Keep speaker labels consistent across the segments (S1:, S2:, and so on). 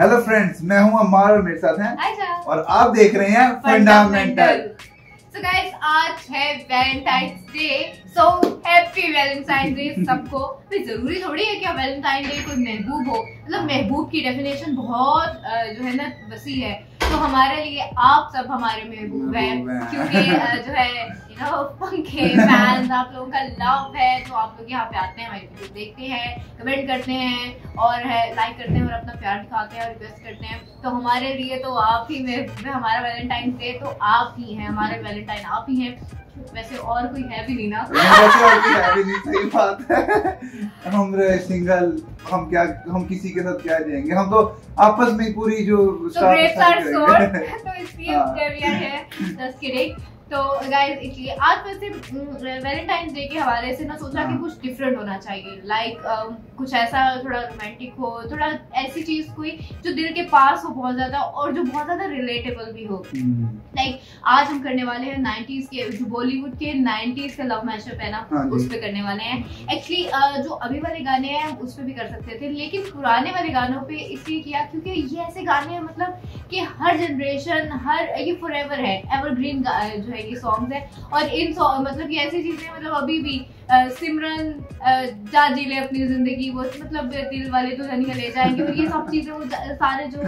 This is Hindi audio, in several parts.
S1: हेलो फ्रेंड्स मैं हूँ अमार और मेरे साथ हैं। और आप देख रहे हैं फंडामेंटल
S2: सो गाइस आज है valentine's day so happy valentine day सबको. फिर ज़रूरी थोड़ी है कि वैलेंटाइन डे कोई महबूब हो। मतलब महबूब की डेफिनेशन बहुत जो है ना वसी है। तो हमारे लिए आप सब हमारे महबूब हैं क्योंकि जो है यू नो पंखे फैंस आप लोगों का लव है तो आप लोग यहाँ पे आते हैं हमारी वीडियो देखते हैं कमेंट करते हैं और है लाइक करते हैं और अपना प्यार दिखाते हैं और रिक्वेस्ट करते हैं। तो हमारे लिए तो आप ही हमारा वैलेंटाइन डे तो आप ही हैं हमारे वैलेंटाइन आप ही हैं। वैसे और कोई है भी नहीं ना।
S1: वैसे और कोई है भी नहीं सही बात है। हम रहे सिंगल हम क्या हम किसी के साथ क्या जाएँगे? हम तो आपस में पूरी जो
S2: तो ग्रेप्स आर सोर तो इसलिए we are here just kidding तो गाइस इसलिए आज वैसे वैलेंटाइन डे के हवाले से ना सोचा कि हाँ। कुछ डिफरेंट होना चाहिए लाइक like, um, कुछ ऐसा थोड़ा रोमांटिक हो थोड़ा ऐसी चीज़ कोई जो दिल के पास हो बहुत ज़्यादा और जो बहुत ज़्यादा रिलेटेबल भी हो लाइक हम्म। like, आज हम करने वाले हैं नाइन्टीज के जो बॉलीवुड के नाइन्टीज का लव मैशअप है ना हाँ उस पर करने वाले हैं एक्चुअली uh, जो अभी वाले गाने हैं उस पर भी कर सकते थे लेकिन पुराने वाले गानों पर इसलिए किया क्योंकि ये ऐसे गाने हैं मतलब कि हर जनरेशन हर ये फॉर है एवरग्रीन जो है ये सॉन्ग्स हैं। और इन मतलब ये ऐसी चीज़ें मतलब अभी भी सिमरन जा जी ले अपनी ज़िंदगी, वो मतलब दिल वाले तो दुल्हनिया ले जाएँगे। और ये सब चीज़ें, वो सारे जो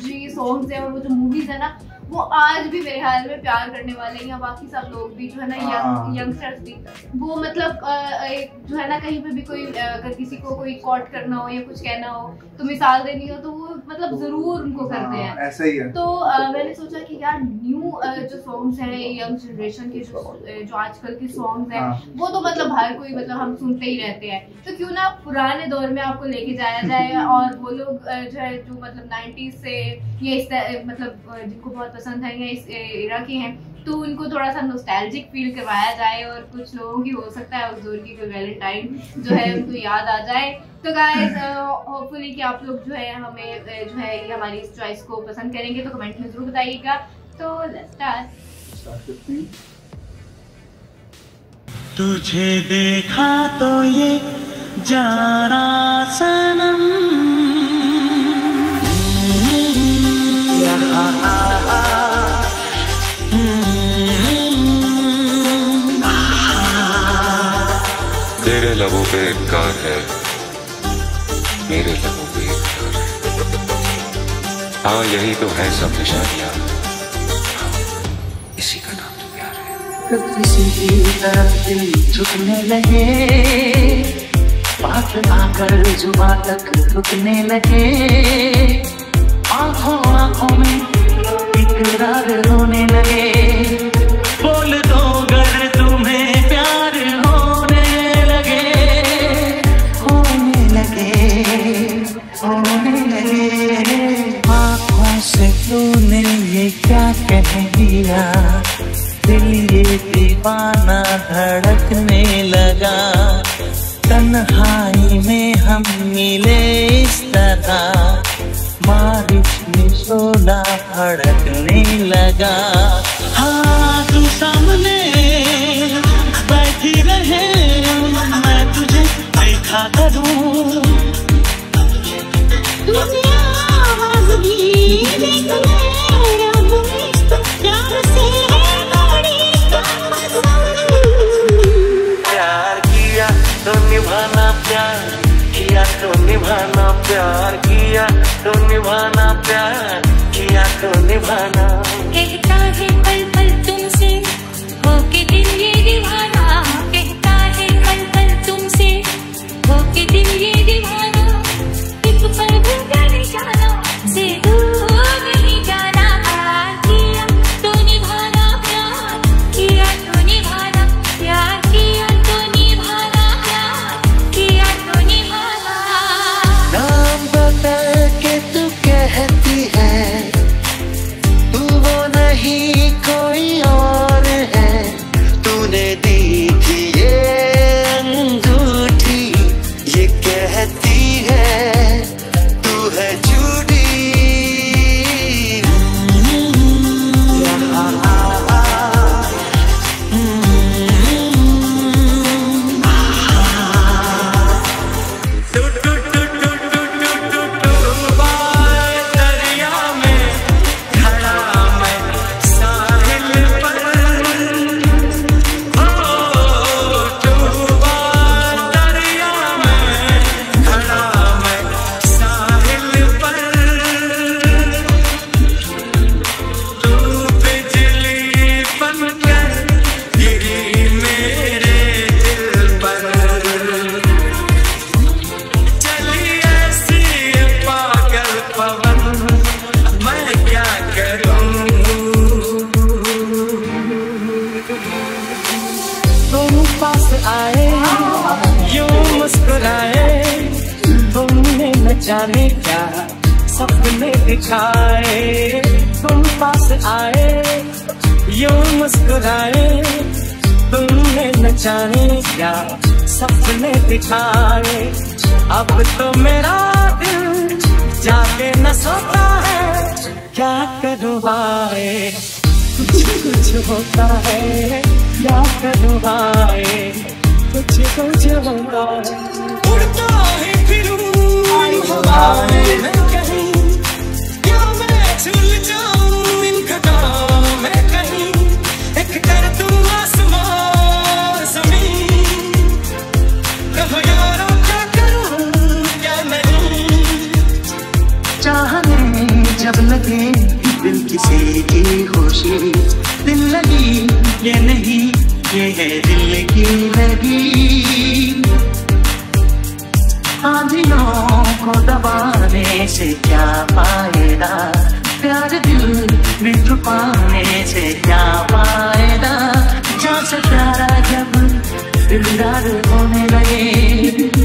S2: जी सॉन्ग्स हैं और वो जो मूवीज़ है ना वो आज भी मेरे ख्याल में प्यार करने वाले या बाकी सब लोग भी जो है ना यंग यंगस्टर्स भी। वो मतलब एक जो है ना कहीं पे भी कोई अगर किसी को कोई कॉट करना हो या कुछ कहना हो तो मिसाल देनी हो तो वो मतलब ज़रूर उनको करते हैं।
S1: हाँ, ऐसा ही है।
S2: तो मैंने सोचा कि यार न्यू जो सॉन्ग्स हैं यंग जनरेशन के जो जो आजकल के सॉन्ग्स हैं हाँ। वो तो मतलब हर कोई मतलब हम सुनते ही रहते हैं। तो क्यों ना पुराने दौर में आपको लेके जाया जाए और वो लोग जो है जो मतलब नाइन्टीज से ये मतलब जिनको बहुत पसंद है या इस इरा के हैं तो उनको थोड़ा सा नोस्टैल्जिक फील करवाया जाए और कुछ लोगों की हो सकता है उस दौर की कोई वैलेंटाइन जो है उनको याद आ जाए। तो गाइस होपफुली कि आप लोग जो है हमें जो है ये हमारी इस चॉइस को पसंद करेंगे तो कमेंट में ज़रूर बताइएगा। तो
S3: तुझे देखा तो ये जाना सनम।
S4: लबों पे इनकार है। मेरे लबों पे इनकार है। हाँ यही तो है सब निशानियाँ। इसी का नाम तो प्यार है।
S3: किसी की तरफ़ दिल झुकने लगे, बात आकर जुबा तक रुकने लगे। आँखों आँखों में इकरार होने लगे। मिले इस तरह। बारिश में शोला भड़कने लगा। हाँ तू सामने बैठी रहे, मैं तुझे देखा करूँ। प्यार किया तो निभाना प्यार, किया तो निभाना।
S5: कहता है पल पल तुमसे, होके दिल ये
S3: सपने दिखाए तुम पास आए यूँ मुस्कुराए तुमने न जाने क्या सपने दिखाए। अब तो मेरा दिल जाके न सोता है क्या करूँ हाय कुछ कुछ होता है क्या करूँ हाय कुछ कुछ होता है। उड़ता है फिरूं हवाएँ ये नहीं, ये है दिल की लगी। आंधियों को दबाने से क्या फ़ायदा? प्यार दिल में छुपाने से क्या फ़ायदा? जहाँ से जब दिलदार होने लगे।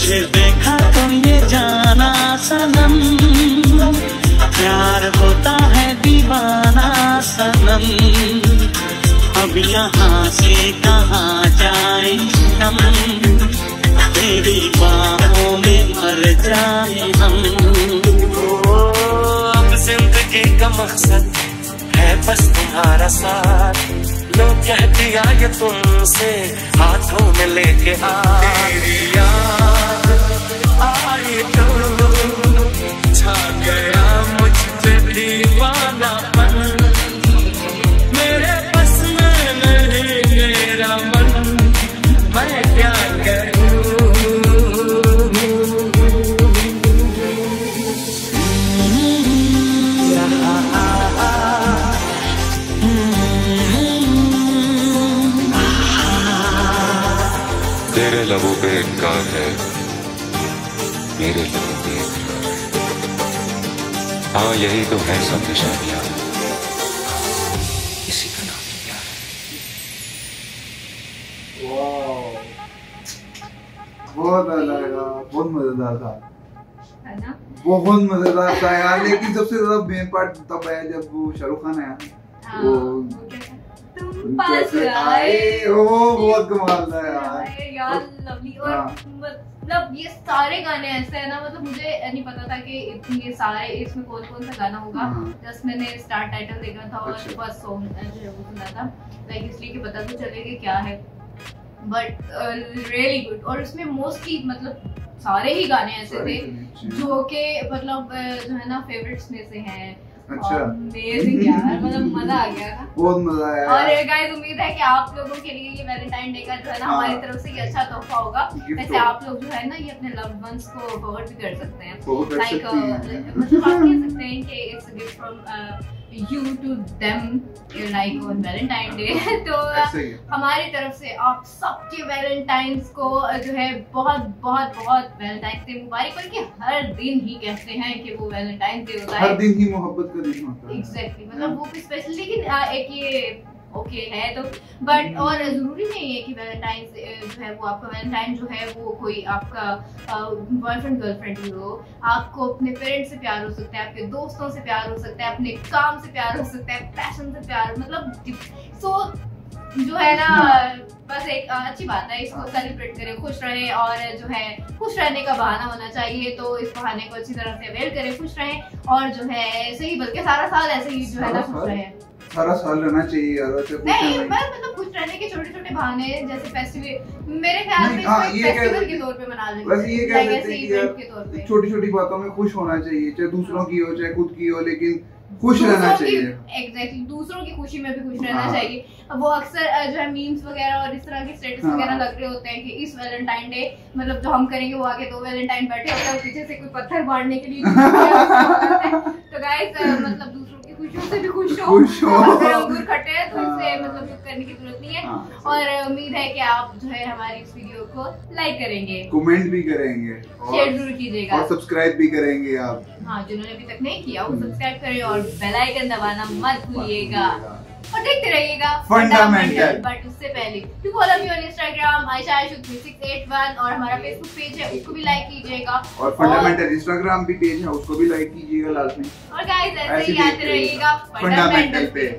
S3: तुझे देखा तो ये जाना सनम। प्यार होता है दीवाना सनम। अब यहाँ से कहाँ जाए हम तेरी बाहों में मर जाए हम। अब ज़िंदगी का मकसद है बस तुम्हारा साथ। कह दिया ये तुमसे, हाथों में लेके आ। तेरी याद आई तो छा गया मुझ पे दीवानापन
S4: तो है सब निशानियाँ इसी का नाम है प्यार
S1: बहुत अलग बहुत मज़ेदार था।
S2: है
S1: बहुत मज़ेदार था यार लेकिन सबसे ज़्यादा मेन पार्ट तब आया जब वो शाहरुख खान आया।
S2: हाँ,
S1: वो
S2: तुम पास आए।
S1: ओ बहुत कमाल था यार।
S2: यार लवली और
S1: हाँ।
S2: मतलब ये सारे गाने ऐसे है ना मतलब मुझे नहीं पता था कि ये सारे इसमें कौन कौन सा गाना होगा
S1: हाँ।
S2: जस्ट मैंने स्टार टाइटल देखा था और
S1: अच्छा।
S2: बस सॉन्ग जो है वो सुना था लाइक इसलिए कि पता तो चले कि क्या है बट रियली गुड और उसमें मोस्टली मतलब सारे ही गाने ऐसे थे। जो कि मतलब जो है ना फेवरेट्स में से हैं
S1: अच्छा।
S2: अमेजिंग यार मतलब मज़ा आ गया था
S1: बहुत मज़ा आया
S2: और गाइस उम्मीद है कि आप लोगों के लिए ये वैलेंटाइन डे का जो है ना
S1: हाँ।
S2: हमारी तरफ़ से ये अच्छा तोहफा होगा। वैसे आप लोग जो है ना ये अपने लव्ड वंस को फॉरवर्ड भी कर सकते हैं। लाइक मतलब आप कह सकते हैं कि it's gift from you to them like on valentine day तो uh। हमारी तरफ़ से आप सबके वैलेंटाइंस को uh, जो है बहुत बहुत बहुत वैलेंटाइन डे मुबारक बल्कि हर दिन ही कहते हैं कि वो वैलेंटाइन डे होता है।
S1: हर दिन ही मोहब्बत का दिन होता है।
S2: एग्जैक्टली मतलब वो स्पेशली स्पेशल लेकिन एक ये ओके है तो बट और ज़रूरी नहीं है कि वैलेंटाइन जो है वो आपका वैलेंटाइन जो है वो कोई आपका बॉयफ्रेंड गर्लफ्रेंड ही हो आपको अपने पेरेंट्स से प्यार हो सकता है आपके दोस्तों से प्यार हो सकता है अपने काम से प्यार हो सकता है पैशन से प्यार मतलब सो जो है ना बस एक अच्छी बात है इसको सेलिब्रेट करें खुश रहें और जो है खुश रहने का बहाना होना चाहिए तो इस बहाने को अच्छी तरह से अवेल करें खुश रहें और जो है ऐसे ही बल्कि सारा साल ऐसे ही जो है ना खुश? रहें
S1: सारा साल रहना चाहिए यार वैसे कुछ
S2: नहीं
S1: नहीं
S2: मैं मतलब खुश रहने के छोटे छोटे बहाने जैसे फेस्टिवल मेरे ख्याल में
S1: हाँ, ये
S2: फेस्टिवल के तौर पे मना लेंगे
S1: वैसे ये कह सकते हैं कि
S2: event के तौर
S1: यार छोटी छोटी बातों में खुश होना चाहिए चाहे दूसरों की हो चाहे खुद की हो लेकिन खुश रहना चाहिए
S2: एग्जैक्टली दूसरों की खुशी में भी खुश रहना
S1: हाँ।
S2: चाहिए वो अक्सर जो है मीम्स वगैरह और इस तरह के स्टेटस
S1: हाँ।
S2: वगैरह लग रहे होते हैं कि इस वैलेंटाइन डे मतलब जो हम करेंगे वो आगे दो वैलेंटाइन बैठे होते हैं पीछे से कोई पत्थर मारने के लिए तो गाइस मतलब खुशी से भी खुश हो
S1: खुश हो।
S2: अगर अंगूर खट्टे हैं तो इससे
S1: हाँ।
S2: मतलब करने की ज़रूरत नहीं है
S1: हाँ।
S2: और उम्मीद है कि आप जो है हमारी इस वीडियो को लाइक करेंगे
S1: कमेंट भी करेंगे
S2: शेयर ज़रूर कीजिएगा
S1: और सब्सक्राइब भी करेंगे आप
S2: हाँ जिन्होंने अभी तक नहीं किया वो। सब्सक्राइब करें और बेल आइकन दबाना मत भूलिएगा और देखते रहिएगा।
S1: फंडामेंटल
S2: बट उससे पहले। To follow me on Instagram Ayesha Ayeshu 3681 और हमारा फेसबुक पेज है उसको भी लाइक कीजिएगा।
S1: और फंडामेंटल इंस्टाग्राम भी पेज है उसको भी लाइक कीजिएगा लास्ट में।
S2: और गाइस ऐसे ही आते रहिएगा।
S1: फंडामेंटल पे।